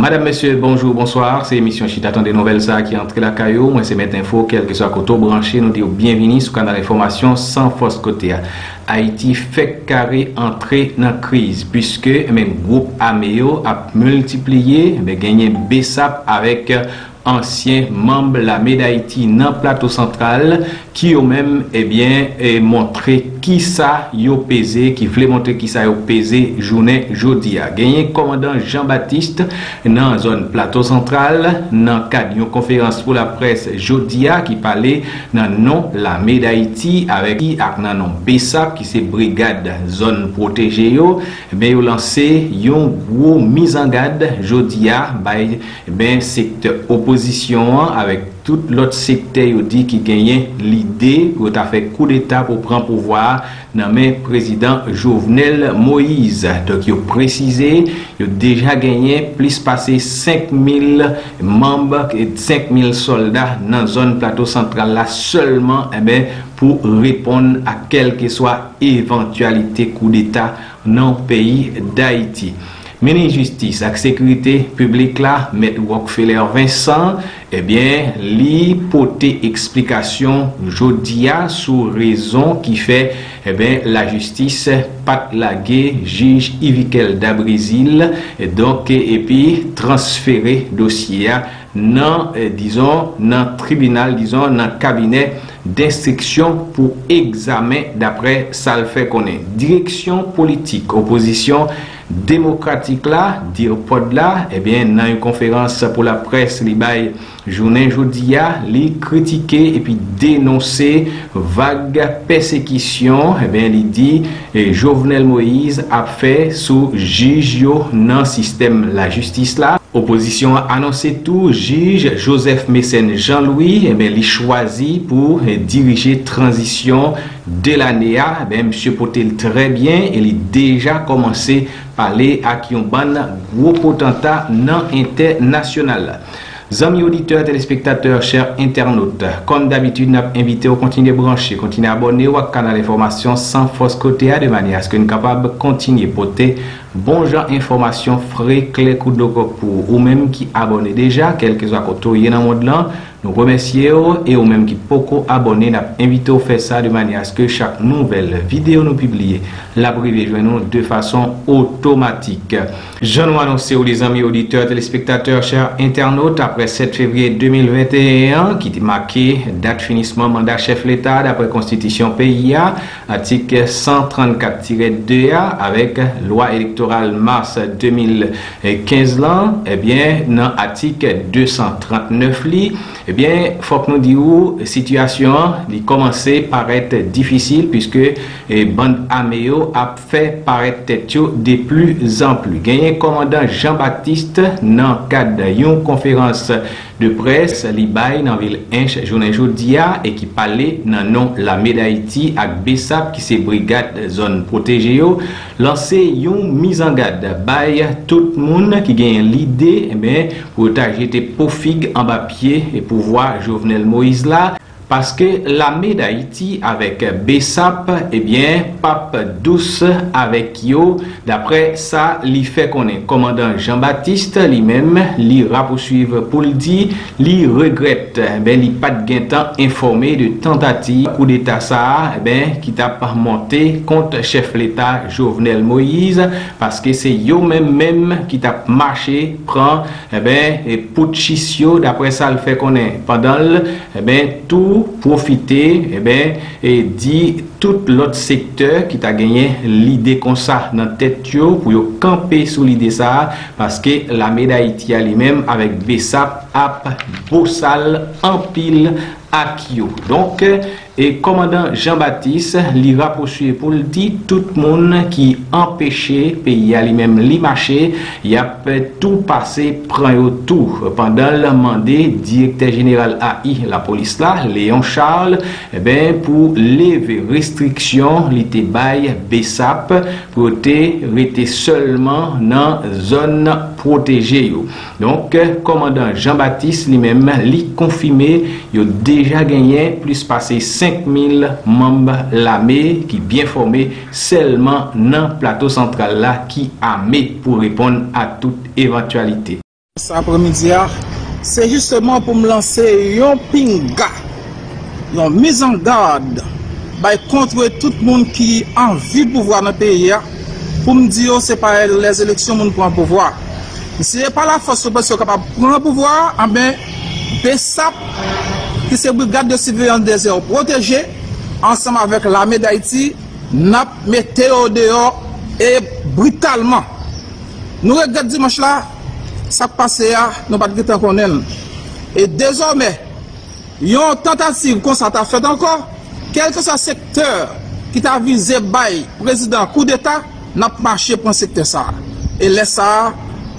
Madame, Monsieur, bonjour, bonsoir. C'est l'émission Chita des nouvelles ça qui entre la caillou. Moi, c'est Mettre Info, quel que soit côté branché. Nous disons bienvenue sur canal d'information sans force côté. Haïti fait carré entrer dans la crise puisque même groupe Améo a multiplié, mais gagné BESAP avec ansyen mamb la medayiti nan plato sentral ki yo menm ebyen eh eh, montre ki sa yo peze, ki vle montre ki sa yo peze jounen jodi a. Genyen komandan Jean-Baptiste nan zon plato sentral nan kad yon konferans pou la pres jodi a ki pale nan non la medayiti avek ki ak nan non Besap ki se brigade zon proteje yo, men yo lanse yon wou mizangad jodi a bay ben sektor opo oposisyon an, avèk tout lot sekte yo di ki genyen l'ide yo ta fè kou d'Etat pou pran pouvoar nan men prezident Jovenel Moïse. Dok yo prezize, yo deja genyen plis pase 5.000 mamb et 5.000 soldat nan zon plato sentral la seulement eh ben, pou repon a kelke swa eventualite kou d'Etat nan peyi d'Haïti. Meni justice ak sekurite publik la, Met Rockefeller Vincent, ebyen eh li pote eksplikasyon jodia sou rezon ki fe ebyen eh la justice pat lage jij Ivikel da Brazil, donk epi transfere dosye nan, eh, dizon, nan tribunal, dizon, nan kabinet d'instriksyon pou examen dapre sal fe konen. Direksyon politik, oposisyon, demokratik eh la, dir pod la, ebyen nan yon konferans pou la pres li bay jounen jodi ya, li kritike epi denonse vaga persekisyon, ebyen eh li di eh, Jovenel Moïse ap fe sou jij yo nan sistem la justis la. Oposisyon anonse tou, jij Joseph Messen Jean-Louis, ebyen li chwazi pou dirije transisyon de l'ANEA, msye potel trebyen, el li deja komanse pale ak yon ban gwo potenta nan internasyonal. Zami auditeur, telespektateur, chèr internaute, kon d'abitude nap invite ou kontine branche, kontine abone ou ak kanal informasyon san fos kote a de mani aske nou kapab kontine pote bon jan informasyon fre kle kou do kopou ou menm ki abone deja, kelke zwa koto yen an mod lan, Nou remesye ou, e ou menm ki poko abone, nap invite ou fe de mani aske chak nouvel video nou pibliye. La prive jwen nou de fason otomatik. Je nou anonse ou les ami auditeur, telespektateur, chèr internaute, apre 7 fevrier 2021, ki ti make dat finisman mandat chef l'Etat apre konstitisyon PIA, atik 134-2A, avek loi électorale mars 2015 là, eh bien, dans l'article 239 li, eh bien, faut que nous disions la situation a commencé par être difficile puisque eh, bande Améo a fait paraître tête de plus en plus. Gagné commandant Jean-Baptiste dans le cadre d'une conférence de pres li bay nan vil enche jounen joudia e ki pale nan non la medayti ak besap ki se brigade zon proteje yo lanse yon mizangad bay tout moun ki gen lide eh pou ta jete pofig an bapye e pou vwa Jovenel Moïse la. Paske la me d'Haïti avèk Besap, ebyen, pap dous avèk yo, dapre sa li fè konen. Komandan Jean-Baptiste li mèm, li rapousuiv pou l'di, li regrette, ben li pat gen tan informe de tentati kou d'Etat sa, ben ki ta tap monte kont chef l'Etat Jovenel Moïse, paske se yo mèm mèm ki ta mache, pran, ben, pou tchisyo, dapre sa li fè konen. Padan l, ben, tou, profite e e di tout lot sektor ki ta genyen lide konsa nan tet yo pou yo kampe sou lide sa paske la meda a li menm avek besap ap bosal anpil ak yo. Donk, E komandan Jean-Baptiste li raposye pou li di tout moun ki empeshe pe ya li mem li mache ya pe tou pase pran yo tou. Pendan la mande direkter general AI la polis la, Léon Charles, e ben pou leve restriksyon li te bay besap pou te rete seulement nan zon proteje yo. Donk komandan Jean-Baptiste li mem li konfime yo deja genyen plus pase 5 5000 mamb l'ame ki bien formé selman nan plato sentral la ki ame pou repon a tout eventualite. Sa apremidia, se justement pou m lanse yon pinga, yon mizan gade, bay kontre tout moun ki anvi pouvwa nan peyi ya, pou m diyo se pa les eleksyon moun pran pouvwa. Se pa la fos sou soube yo kapap pran pouvwa, an ben besap ki se brigade de surveillance des airs protégé, ansam avèk l'amè d'Haïti, nap mette yo deyo e brutalman. Nou regret dimanche la, sak pase ya, nou pat gitan konen. E dezormè, yon tentative kon sa ta fèd ankon, kelke sa sekteur ki ta vize bay prezident kou d'Etat, nap mache pran sekteur sa. E lè sa,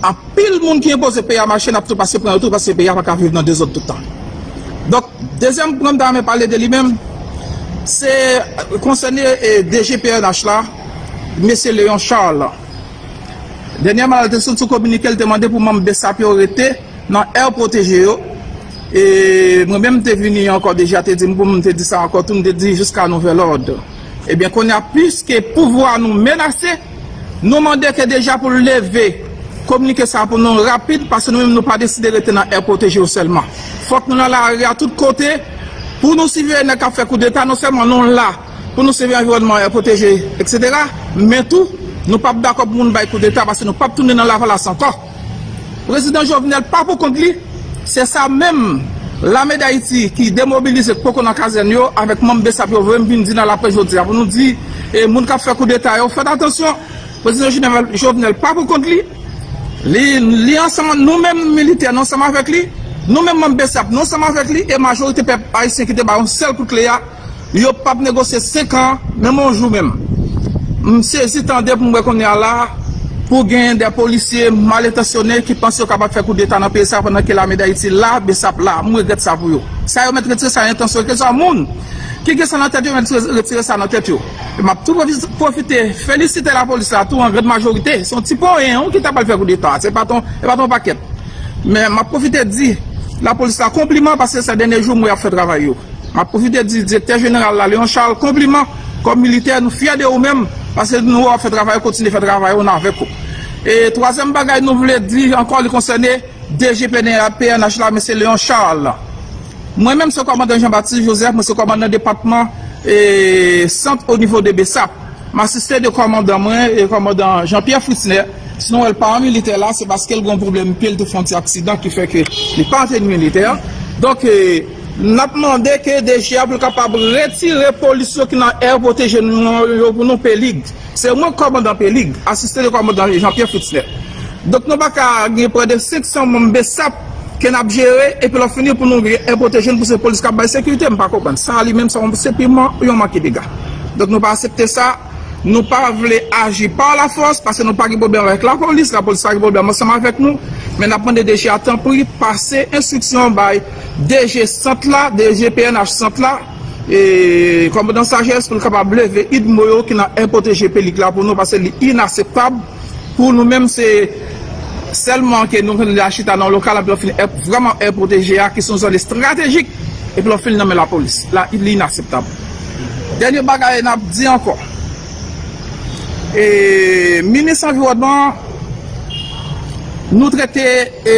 an pil moun ki impose peya mache, nap tou pase pran, tou pase peya, pa ka vive nan dezot toutan. Dok, Dezyen pran da me pale de li men, se konsene e DGPNH la, Mese Leon Charles. Denye man alte sou sou komunike l temande pou mam besa priorite nan el proteje yo. E mwen men te vini ankon deja te di mpou mwen te di sa ankon tou mwen te di jiska nouvel orde. Ebyen eh kon ya pwiske pouvoa nou menase, nou mande ke deja pou leve komunike sa pou nou rapide, pase nou mèm nou pa deside rete nan air poteje ou selman. Fok nou nan la ari a tout kote, pou nou sive nan ka fe kou deta, nou selman nou la, pou nou sive environnement air poteje, etc. Men tou, nou pap dakop moun bay kou deta, pase nou pap toune nan la valas ankon. Prezident Jovenel, pa pou kont li, se sa mèm la me da iti ki demobilize koko nan kazen yo, avèk mèm besap yo vèm bin di nan la pej yo di, nou di, e, moun ka fe kou deta yo, fèd atensyon, Prezident Jovenel, pa pou kont li, Li, li anseman, nou men militer nou seman vek li, nou men mwen besap nou seman vek li, e majorite pep Aisyen ki te bayon sel kout le ya, yo pap negose 5 an, menm anjou men. Mse si tande pou mwen konye ala, pou gen de polisye mal etasyonel ki panse yo kapat fe kou de tan apè sa, pwennan ke la meda iti la, besap la, mwen get sa pou yo. Sa yo mwen trete sa yon etasyonel, ke sa moun. Ki gen sa nan tèt yo men retire sa nan tèt yo. E map tout profite, felicite la polis la tou an gred majorite. Son ti pou en, ou ki ta pal fè kou de ta. Se paton, e paton paket. Men map profite di, la polis la kompliment pase se denè jou mwen ap fè travay yo. Map profite di, direktè general la Leon Charles, kompliment. Kom militer nou fia de ou men, pase nou ap fè travay kontine fè travay ou nan vek ou. E troazem bagay nou vle di, ankon li konsene, DGPNAP, NH la, mese Leon Charles la. Mwen menm se komandan Jean-Baptiste Joseph, mwen se komandan depatman e sant o nivou de Besap. Mwen asiste de komandan mwen, e komandan Jean-Pierre Foutiner, sinon el pa an militer la, se baske el gon problem pil de fonti aksidant ki fek li pa an militer. Donk, e, nap mande ke deje apel kapab retire polisyon ki nan er poteje nou, nou pelig. Se mwen komandan pelig, asiste de komandan Jean-Pierre Foutiner. Donk nou baka gen pre de 500 mwen Besap, ken ap jere, epi la finir pou nou e repotejen pou se polis kap bay sekurite, mpa kopan. Sa li menm sa, se pi yon man ki dega. Donk nou pa asepte sa, nou pa vle aji pa la fos, pase nou pa ki bobe anvek la polis, la polis pa ki bobe anvosama avek nou, men apon de DG atan pou li pase instruksyon bay DG Sant la, DG PNH Sant la, E komodan sajes pou l kapab leve id mwoyo ki nan impote GP lik la pou nou Pase li inaseptab, Pou nou menm se selman ke nou kon la chita nan lokal api lo fin e vreman e proteje a ki son zon de strategik epi lo fin nanme la polis la li inaseptab. denye bagay nan di ankon e Ministre environman nou trete e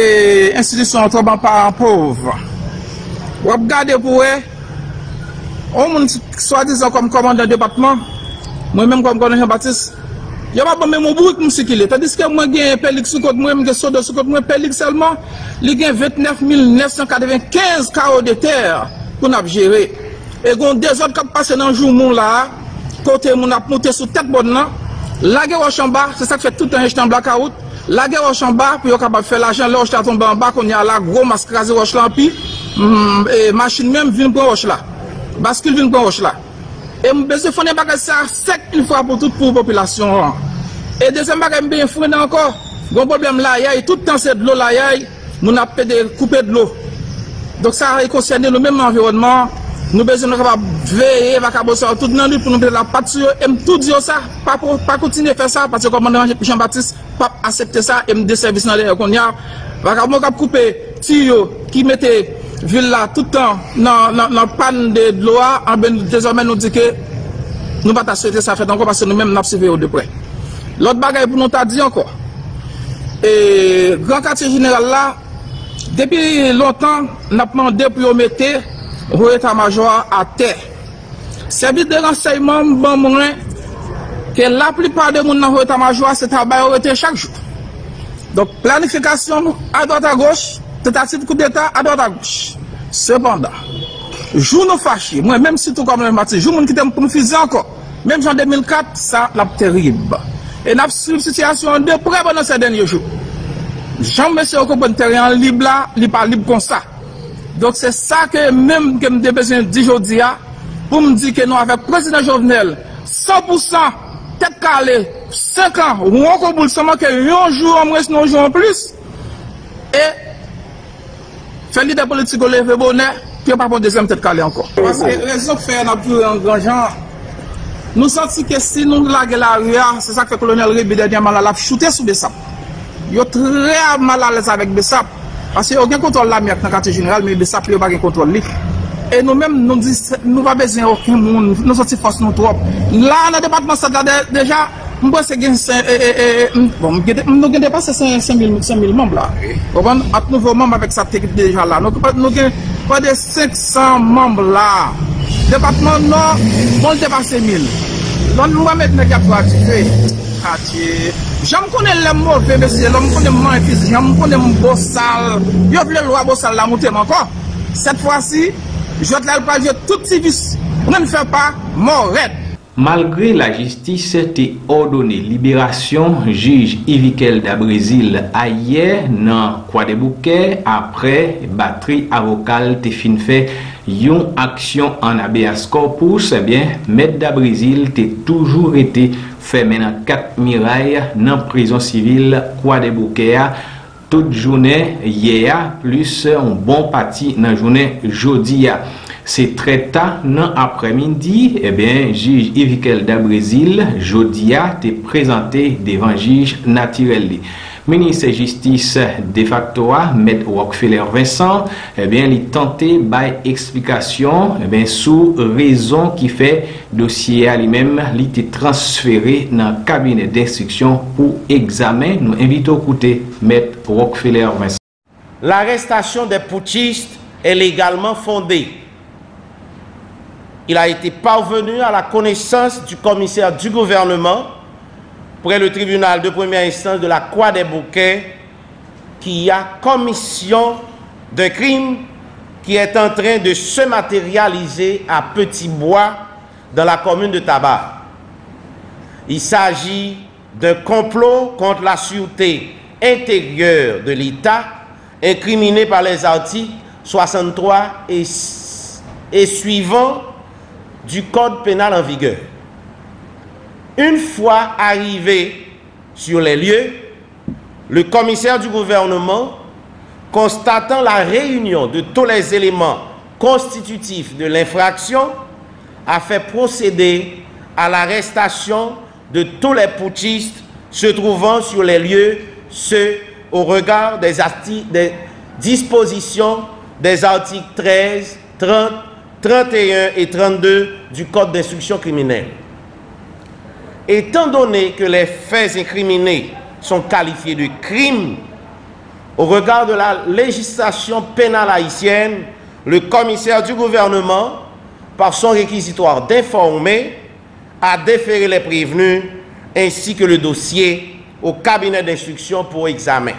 institisyon troban paran pov. wap gade pou e ou moun swa dizan kom komandan debatman mwen menm kom konen Jean-Baptiste Yo pa ba mè moun bourik msi ki li. Tadis ke mwen gen pelik sou kote mwen, mwen gen sodo sou kote mwen, pelik selman, li gen 29.995 karo de ter pou nap jere. E gon dezod kap pase nan joun moun la, kote moun ap monte sou tet bon nan, lage wach an ba, se sa k fè tout an jete an blakaout, lage wach an ba, pou yo kapap fè l'ajan lè wach ta tombe an ba, kon ya la gro mas krasi wach lan pi, mm, e masjin mèm vin pran wach la. Baskil vin pran wach la. E mbeze fwene bagay sa sek un fwa pou tout pou populasyon an. E dezem bagay mbe yon fwene anko, goun problem la yay, toutan se dlo la yay, nou na pede koupe dlo. Dok sa yon konsyane nou menm environman, nou beze nou kapap veye vakabo sa, tout nan li pou nou pede la pati yo. E mtou diyo sa, pa, pa koutine fe sa, pati yo komandant Jean-Baptiste, pa asepte sa, e mde servis nan le kon ya. vakabo mwen kap koupe ti yo ki mette... vil la toutan nan, nan, nan pan de loa, a, an ben nou di ke nou bat aswete sa fèt anko pase nou men nap sive yo depre. Lot bagay pou nou ta di anko. E, Gran Katye General la, depi lontan nap mande pou yo mette rou etan majwa a te. Servis de renseyman ban mwen ke la plipa de moun nan ou etat majwa se tabay ou eten chak jou. Donk planifikasyon a doat a goch, tentative coup d'Etat a doat a gouch. Sepanda, joun nou fache, mwen menm sitou kon mwen mati, joun moun ki tem pou mfize anko, menm jan 2004, sa lap terib. E nap sub sityasyon de prebo nan se denye jou. Jan mwen se okopon teryen lib la, li pa lib konsa. Dok se sa ke menm ke mde bezyen di jodi ya, pou mdi ke nou avek prezident jovenel, 100% tet kale, 5 an, ou anko boul seman ke yon jou an mwen se non jou an plus, e Fè li de politiko le ve bonè, pi yo pa pon dezem tèt kalè ankon. Paske rezon fè an apjou an granjan, nou santi ke si nou lage la ria, se sa ke kolonel Rebi de diyan malalap, choute sou besap. Yo tre malalèz avèk besap, paske yo gen kontrol la miak nan kate general, men besap yo bagen kontrol li. E nou mèm nou di, nou va bezen okè moun, nou santi fos nou trop. La nan debatman sa da deja, Mwen se gen se, e, e, e, e bon, mwen gen de pase 5.000 memb la. Oban, at nouvo memb avèk sa tekip deja la. Nou gen pa de 500 memb la. Depatman nou, bon de pase 1.000. Lon nou wèmèt ne kap wajifè. Katye. Jam konen lèm mò vè mesye, lèm konen mò enfis, jam konen mbo sal. Yo vle lwa mbo sal la moutèm ankon. Set fwa si, jot lèl pa jè tout sivis. Mwen fè pa, mò ret. Malgre la jistis te ordone liberasyon jij Ivikel da Brezil a ye nan kwa de bouke apre batri avokal te fin fe yon aksyon an abeas korpous, ebyen, eh Met da Brezil te toujou rete fe menan kat miray nan prizon sivil kwa de bouke a tout jounen ye a plus an bon pati nan jounen jodi a. Se treta nan apremindi, ebyen, jij Evikel da Brezil, jodia te prezante devan jij Natirelli. Ministre Justice de facto a, Med Rockefeller Vincent, ebyen, li tante bay eksplikasyon, ebyen, sou rezon ki fe dosye a li mem li te transfere nan kabine d'instruksyon pou examen. Nou invito koute Med Rockefeller Vincent. L'arrestasyon de Poutiste e legalman fondée. Il a été parvenu à la connaissance du commissaire du gouvernement près le tribunal de première instance de la Croix des Bouquets qui a commission d'un crime qui est en train de se matérialiser à Petit Bois dans la commune de Tabar. Il s'agit d'un complot contre la sûreté intérieure de l'État incriminé par les articles 63 et, et suivants du code pénal en vigueur. Une fois arrivé sur les lieux, le commissaire du gouvernement, constatant la réunion de tous les éléments constitutifs de l'infraction, a fait procéder à l'arrestation de tous les poutistes se trouvant sur les lieux, ce au regard des, des dispositions des articles 13, 30, 31 et 32 du Code d'instruction criminelle. Étant donné que les faits incriminés sont qualifiés de crimes au regard de la législation pénale haïtienne, le commissaire du gouvernement, par son réquisitoire d'informer, a déféré les prévenus ainsi que le dossier au cabinet d'instruction pour examen.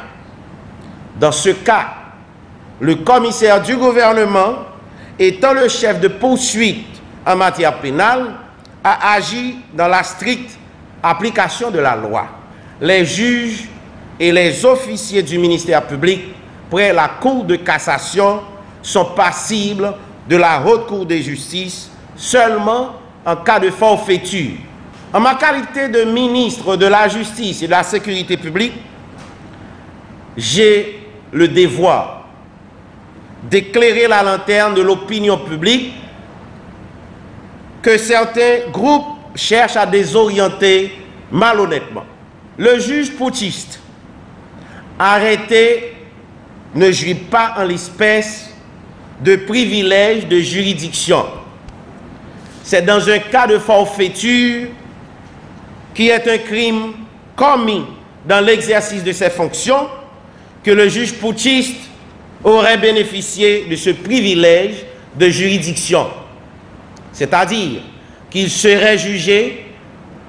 Dans ce cas, le commissaire du gouvernement, étant le chef de poursuite en matière pénale, a agi dans la stricte application de la loi. Les juges et les officiers du ministère public près la Cour de cassation sont passibles de la Haute Cour de justice seulement en cas de forfaiture. En ma qualité de ministre de la Justice et de la Sécurité publique, j'ai le devoir d'éclairer la lanterne de l'opinion publique que certains groupes cherchent à désorienter malhonnêtement. Le juge poutiste arrêté ne jouit pas en l'espèce de privilège de juridiction. C'est dans un cas de forfaiture qui est un crime commis dans l'exercice de ses fonctions que le juge putschiste aurait bénéficié de ce privilège de juridiction, c'est-à-dire qu'il serait jugé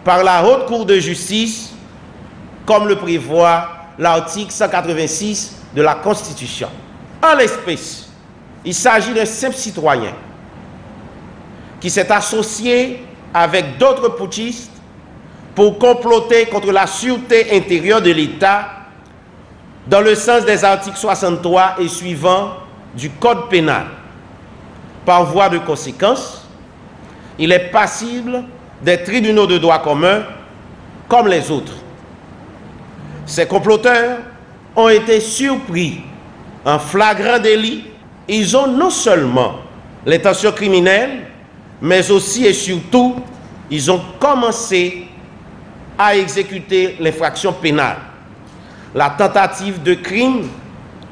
par la Haute Cour de justice comme le prévoit l'article 186 de la Constitution. En l'espèce, il s'agit d'un simple citoyen qui s'est associé avec d'autres putschistes pour comploter contre la sûreté intérieure de l'État dans le sens des articles 63 et suivants du Code pénal. Par voie de conséquence, il est passible des tribunaux de droit commun comme les autres. Ces comploteurs ont été surpris en flagrant délit. Ils ont non seulement l'intention criminelle, mais aussi et surtout, ils ont commencé à exécuter l'infraction pénale. La tentative de crime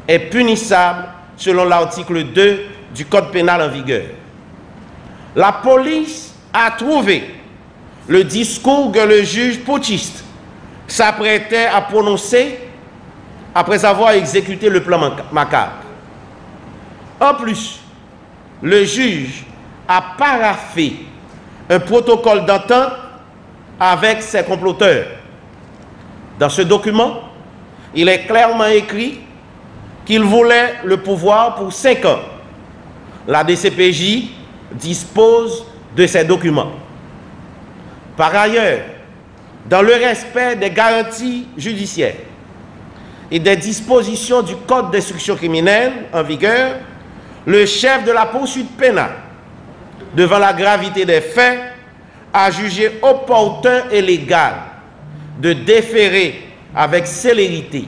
est punissable selon l'article 2 du Code pénal en vigueur. La police a trouvé le discours que le juge putschiste s'apprêtait à prononcer après avoir exécuté le plan macabre. En plus, le juge a paraffé un protocole d'entente avec ses comploteurs. Dans ce document, il est clairement écrit qu'il voulait le pouvoir pour cinq ans. La DCPJ dispose de ces documents. Par ailleurs, dans le respect des garanties judiciaires et des dispositions du Code d'instruction criminelle en vigueur, le chef de la poursuite pénale devant la gravité des faits, a jugé opportun et légal de déférer avec célérité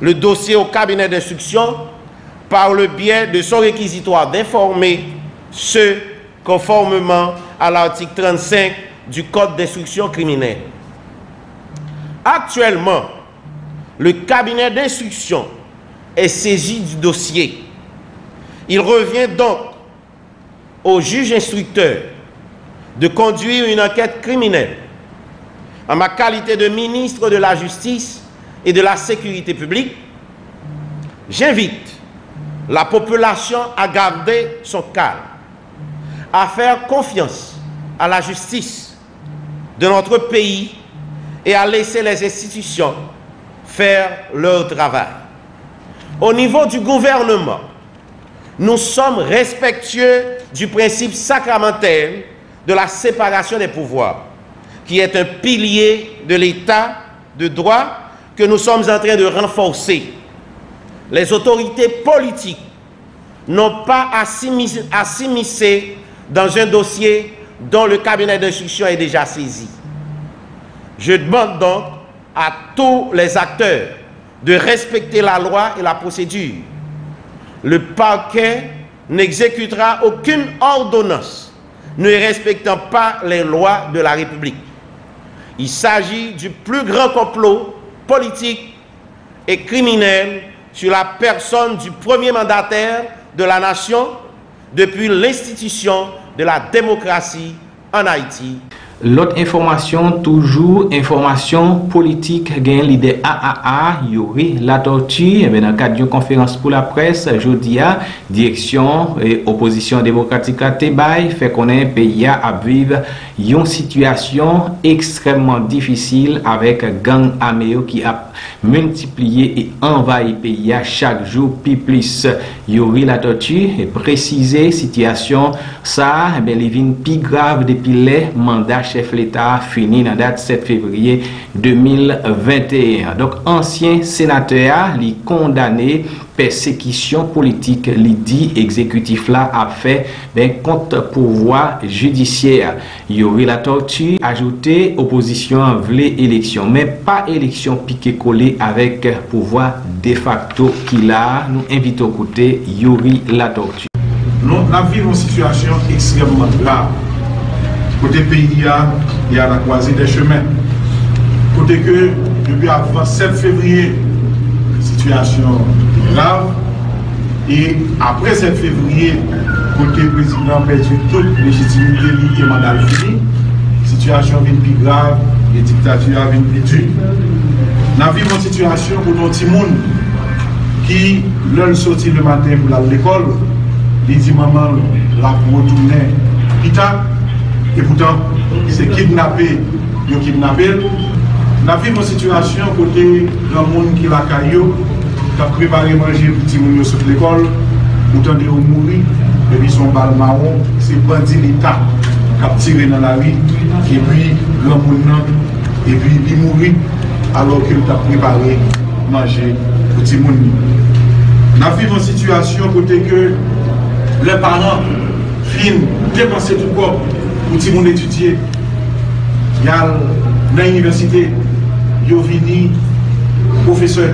le dossier au cabinet d'instruction par le biais de son réquisitoire d'informer ceux conformément à l'article 35 du Code d'instruction criminelle. Actuellement, le cabinet d'instruction est saisi du dossier. Il revient donc au juge instructeur de conduire une enquête criminelle en ma qualité de ministre de la Justice et de la Sécurité publique, j'invite la population à garder son calme, à faire confiance à la justice de notre pays et à laisser les institutions faire leur travail. Au niveau du gouvernement, nous sommes respectueux du principe sacramentel de la séparation des pouvoirs, qui est un pilier de l'État de droit que nous sommes en train de renforcer. Les autorités politiques n'ont pas à s'immiscer dans un dossier dont le cabinet d'instruction est déjà saisi. Je demande donc à tous les acteurs de respecter la loi et la procédure le parquet n'exécutera aucune ordonnance ne respectant pas les lois de la République. Il s'agit du plus grand complot politique et criminel sur la personne du premier mandataire de la nation depuis l'institution de la démocratie en Haïti Lot informasyon toujou, informasyon politik gen lide AAA, yori la torti, ebe nan kat yon konferans pou la pres, jodi ya, direksyon e oposisyon demokratik la te bay, fe konen pe ya apviv yon situasyon ekstremman difisil avek gang ameyo ki ap multipliye e envaye peyi a chak jou pi plis. Yori la toti e prezize sityasyon sa e ben li vin pi grav depi le mandat chef l'Etat fini nan dat 7 fevriye 2021. Dok ansyen senate li kondane persekisyon politik li di ekzekutif la ap fe ben kont pouvoi judisyer. Yori la tortue ajoute oposisyon vle eleksyon men pa eleksyon pike kole avek pouvoi de facto ki la nou invito kote Yori la tortue. Non la vive ou situasyon ekstremman grave Côté pays, il y a, la croisée des chemins. Côté que, depuis avant 7 février, situation grave. Et après 7 février, côté président perdu toute légitimité liée mandat fini, situation vient plus grave et dictature vient plus dure. Nous vivons une situation où nos petits monde qui, l'un sorti le matin pour aller à l'école, il dit maman, la pour retourner pita, et pourtant, c'est kidnappé, ils kidnappé. Nous vivons une situation côté d'un monde qui la caillou, kap prepare manje pou ti moun yo sot l'ekol, ou de yo mouri, epi son bal maron, se bandi l'Etat kap tire nan la vi, epi lan moun nan, epi li mouri, alo ke l tap prepare manje pou ti moun yo. Nan viv an situasyon kote ke le paran fin depanse tout kop pou ti moun etudye, yal nan universite, yo vini profeseur,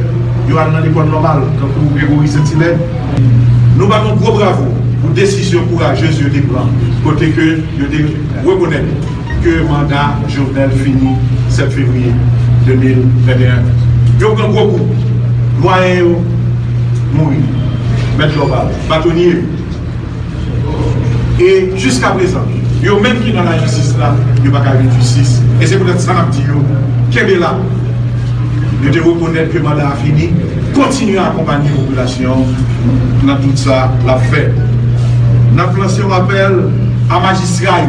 yo al nan ekon normal, kankou Grégory Saint-Hilaire, nou baton gro bravo pou desisyon kourajeuse yo te plan, kote ke yo te rekonen ke mandat journel fini 7 fevriye 2021. Yo kan gro kou, mwayen yo moui, met global, batonye yo. E jiska prezant, yo men ki nan la justice la, yo baka yon justice, e se pou det san ap di yo, kebe la, de te reconnaître que mandat a fini, continuer à accompagner la population dans tout ça, la fait. Nous avons lancé un appel à magistrats,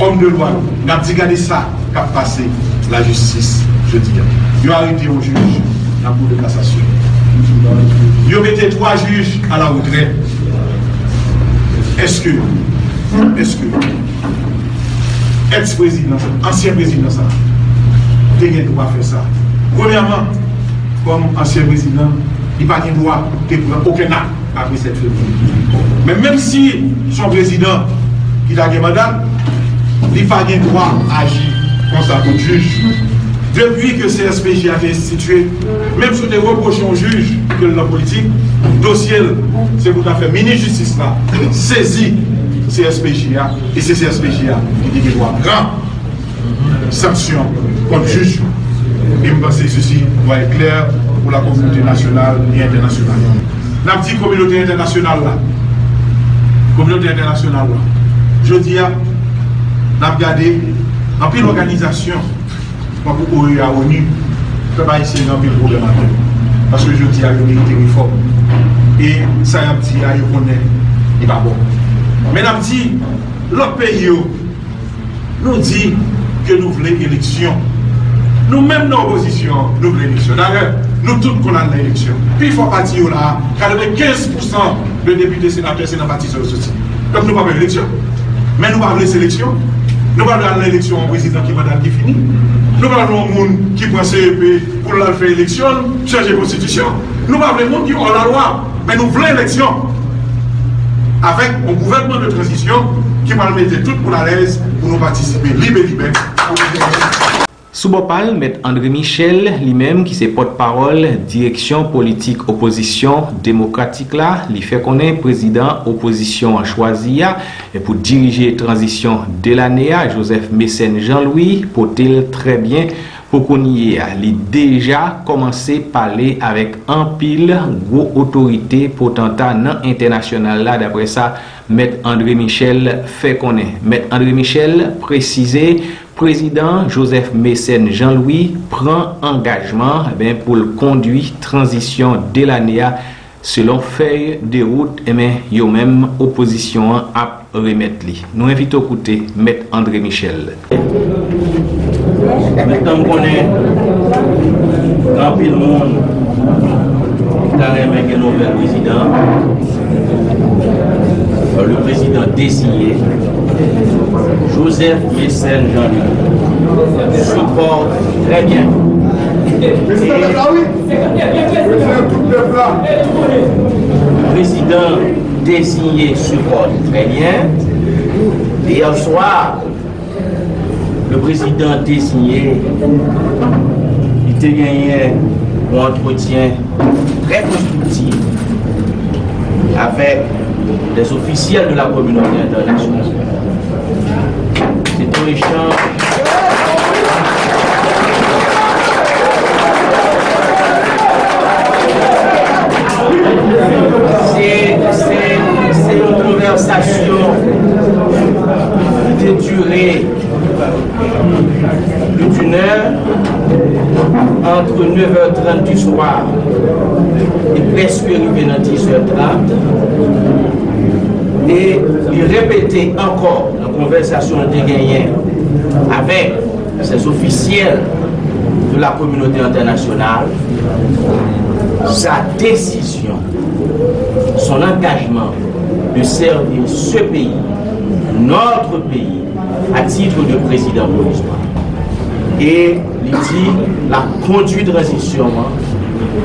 hommes de loi, nous avons dit regardez ça qu'a passé la justice, je dis. Ils ont arrêté un juge dans la cour de cassation. Ils ont mis trois juges à la retraite. Est-ce que, est-ce que, ex-président, ancien président, te gen dwa fe sa. Premiyaman, kom ansyen prezident, i pa gen dwa te pran oken ak apre 7 februari. Men menm si son prezident ki la gen madame, li pa gen dwa aji konsa kon juj. Depi ke CSPJ a te institue, menm sou te reproche yon juj ke la politik, dosyel se pou ta fe mini-justice la, sezi CSPJ a, e se CSPJ a, ki di gen dwa gran sanksyon kon juj. E mbase se si dwa e kler pou la komunite nasyonal e internasyonal. Nan pti komunite internasyonal la, komunite internasyonal la, jodi ya, nan gade, nan pi l'organizasyon, mwen pou ou e a ONU, pe ba yise nan pi l'problematè. Paske jodi ya, yon merite reform. E sa yon pti a yon konen, e ba bon. Men nan pti, lop pe yo, nou di ke nou vle eleksyon. Nou menm nan oposisyon, nou vle eleksyon. Dare, Nou tout konan nan eleksyon. Pi fwa pati yo la, kalebe 15% de depite senatè se nan pati sou soti. Donk nou pa vle eleksyon. Men nou pa vle seleksyon. Nou pa vle an eleksyon an prezident ki vade an ki fini. Nou pa vle an moun ki pwa CEP pou lal fè eleksyon, chanje konstitusyon. Nou pa vle moun ki an la lwa. Men nou vle eleksyon. Afek, an gouvernement de transisyon ki man mette tout pou la lez pou nou patisipe libe-libe. Soubopal, met André Michel, li menm ki se pot parol, direksyon politik oposisyon demokratik la, li fe konen prezident oposisyon an chwazi ya, e pou dirije transisyon de delane ya, Joseph Messène Jean-Louis, potel trebyen pou konye ya. Li deja komanse pale avek an pil gwo otorite potanta nan internasyonal la, dapre sa, met André Michel fe konen. Met André Michel, prezise, Président Joseph Messène Jean-Louis pran engajman eh pou l'konduit transisyon de l'ANEA selon fèy de route yo mèm oposisyon ap remèt li. Nou evito koute Mèt André Michel. Mèt an konè rampil moun ta remèk en nouvel président le président désigné Joseph Messène Jean-Louis supporte très bien. le président désigné supporte très bien. Hier soir, le président désigné, il a gagné un entretien très constructif avec des officiels de la communauté internationale. C'est un échange. C'est une conversation qui a duré plus d'une entre 9h30 du soir et presque arrivé dans 10h30. Et il répétait encore la conversation de avec ces officiels de la communauté internationale sa décision, son engagement de servir ce pays, notre pays, à titre de président provisoire. Et il dit la conduite transition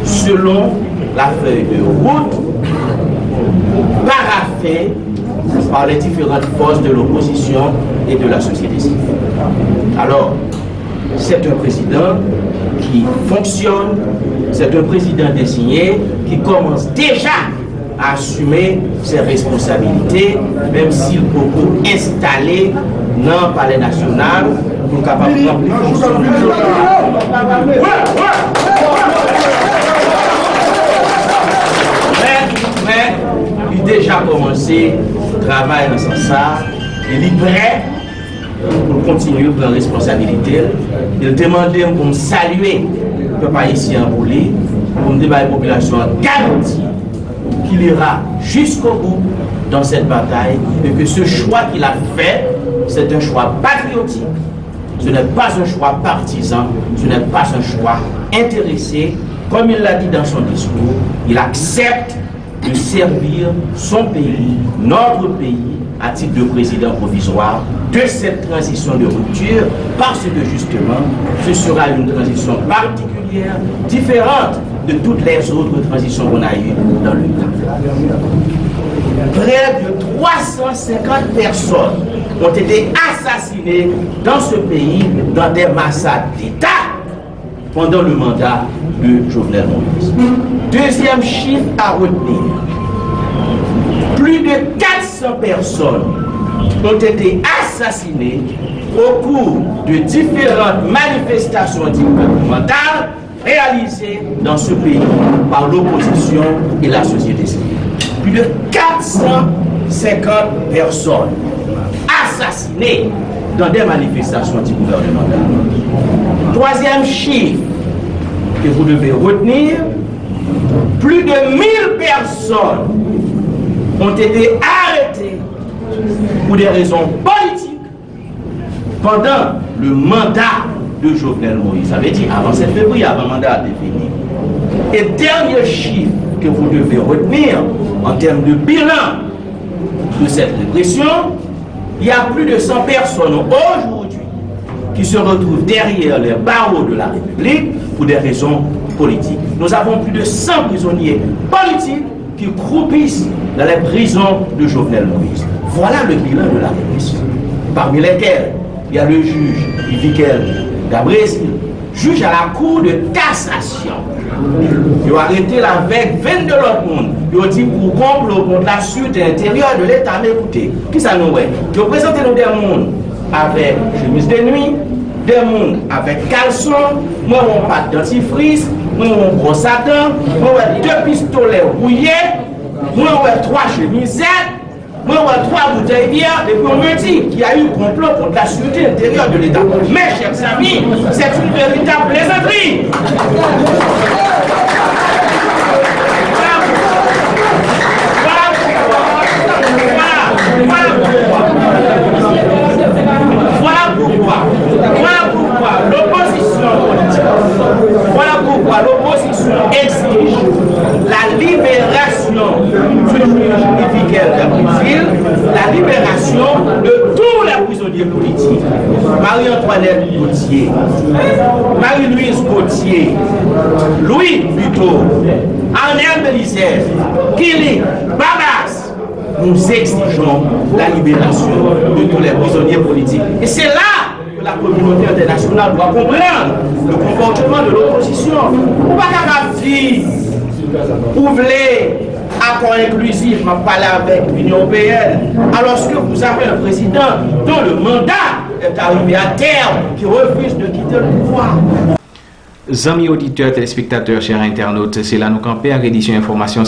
selon la feuille de route paraffée par les différentes forces de l'opposition et de la société civile. Alors, c'est un président qui fonctionne, c'est un président désigné qui commence déjà à assumer ses responsabilités, même s'il beaucoup installé dans le palais national de remplir fonction mais, il a déjà commencé le travail dans ce sens, il est prêt pour continuer prendre responsabilité. Il demandait pour me saluer le peuple haïtien pour lui, pour me à la population garantie qu'il ira jusqu'au bout dans cette bataille. Et que ce choix qu'il a fait, c'est un choix patriotique. Ce n'est pas un choix partisan, ce n'est pas un choix intéressé. Comme il l'a dit dans son discours, il accepte de servir son pays, notre pays, à titre de président provisoire de cette transition de rupture parce que justement, ce sera une transition particulière, différente de toutes les autres transitions qu'on a eues dans le temps. Près de 350 personnes ont été assassinées dans ce pays dans des massacres d'État pendant le mandat de Jovenel Moïse. Deuxième chiffre à retenir. Plus de 400 personnes ont été assassinées au cours de différentes manifestations gouvernementales réalisées dans ce pays par l'opposition et la société civile. Plus de 450 personnes assassinées dans des manifestations anti-gouvernementales. Troisième chiffre que vous devez retenir, plus de 1000 personnes ont été arrêtées pour des raisons politiques pendant le mandat de Jovenel Moïse. Ça veut dire avant 7 février, avant le mandat défini. Et dernier chiffre que vous devez retenir en termes de bilan de cette répression, il y a plus de 100 personnes aujourd'hui qui se retrouvent derrière les barreaux de la République pour des raisons politiques. Nous avons plus de 100 prisonniers politiques qui croupissent dans les prisons de Jovenel Moïse. Voilà le bilan de la répression. Parmi lesquels il y a le juge Vivikel Gabriel, juge à la cour de cassation. Il a arrêté la veille 22 autres monde. Il a dit pour complot contre la suite intérieure de l'État. Mais écoutez, qui ça nous est? Il a présenté des mondes avec chemise de nuit, des mondes avec caleçon, moi on pas de dentifrice, moi on à dents, moi on deux pistolets rouillés, moi on trois chemisettes, moi on trois bouteilles de et puis on me dit qu'il y a eu complot contre la sûreté intérieure de l'État. Mes chers amis, c'est une véritable plaisanterie. Voilà pourquoi, voilà pourquoi l'opposition politique, voilà pourquoi l'opposition exige la libération du juge Gabriel, la libération de tous les prisonniers politiques. Marie-Antoinette Gauthier, Marie-Louise Gauthier, Louis Buteau, Arnel Belizer, Kili, Babas, nous exigeons la libération de tous les prisonniers politiques. Et c'est là que la communauté internationale doit comprendre le comportement de l'opposition. Ou pas dire, vous voulez accord inclusif, m'a parlé avec l'Union européenne, alors que vous avez un président dont le mandat est arrivé à terme, qui refuse de quitter le pouvoir. Amis auditeurs, téléspectateurs, chers internautes, c'est là nous camper à rédition information